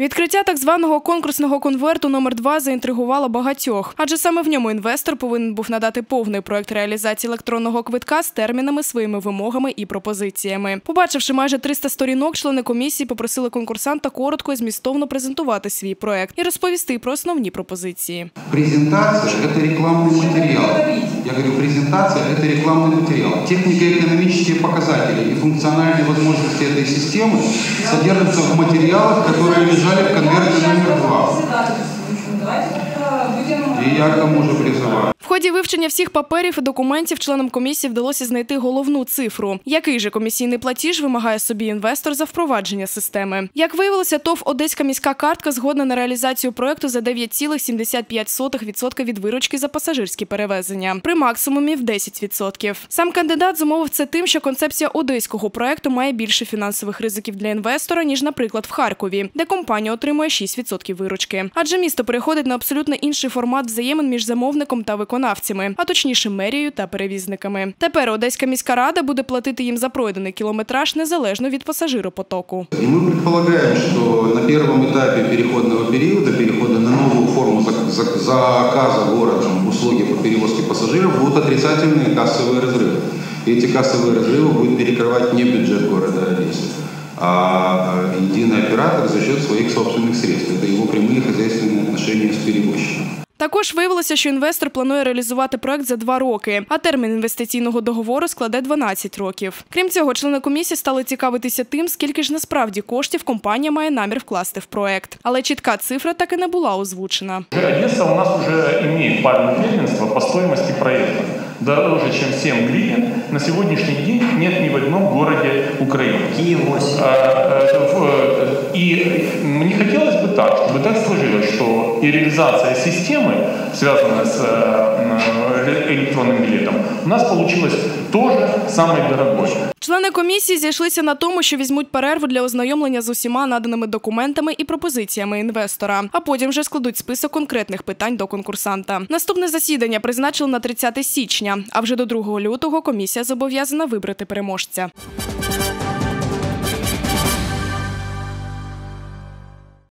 Відкриття так званого конкурсного конверту номер 2 заінтригувало багатьох, адже саме в ньому інвестор повинен був надати повний проект реалізації електронного квитка з термінами, своїми вимогами і пропозиціями. Побачивши майже 300 сторінок, члени комісії попросили конкурсанта коротко і змістовно презентувати свій проект і розповісти про основні пропозиції. Презентация – это рекламный материал. Презентация – это рекламный материал. Технико-экономические показатели и функциональные возможности этой системы содержатся в материалах, которые лежали в конверте номер два. И я к тому же призываю. Ході вивчення всіх паперів і документів членам комісії вдалося знайти головну цифру. Який же комісійний платіж вимагає собі інвестор за впровадження системи? Як виявилося, ТОВ Одеська міська картка згодна на реалізацію проекту за 9,75% від виручки за пасажирські перевезення при максимумі в 10%. Сам кандидат зумовив це тим, що концепція одеського проекту має більше фінансових ризиків для інвестора ніж, наприклад, в Харкові, де компанія отримує 6% виручки. Адже місто переходить на абсолютно інший формат взаємин між замовником та виконавцями, а точніше мерією та перевізниками. Тепер Одеська міська рада буде платити їм за пройдений кілометраж незалежно від пасажиропотоку. И мы предполагаем, что на первом этапе переходного периода, перехода на новую форму зак- зак- заказа городом услуги по перевозке пассажиров, будут отрицательные кассовые разрывы. И эти кассовые разрывы будет перекрывать не бюджет города Одессы, а э, единый оператор за счет своих собственных средств. Это его прямые хозяйственные отношения с перевозчиком. Також виявилося, що інвестор планує реалізувати проект за два роки, а термін інвестиційного договору складе 12 років. Крім цього, члени комісії стали цікавитися тим, скільки ж насправді коштів компанія має намір вкласти в проект. Але чітка цифра так і не була озвучена. Одесса у нас уже имеет пальму первенства по стоимости проекта. Дороже, чем 7 гривен. На сегодняшний день нет ни в одном городе Украины. Киев 8. А, э, в- э, И мне хотелось бы так, чтобы так сложилось, что и реализация системы, связанная с э, электронным билетом, у нас получилась тоже самой дорогой. Члени комісії зійшлися на тому, що візьмуть перерву для ознайомлення з усіма наданими документами і пропозиціями інвестора, а потім вже складуть список конкретних питань до конкурсанта. Наступне засідання призначили на 30 січня. А вже до 2 лютого комісія зобов'язана вибрати переможця.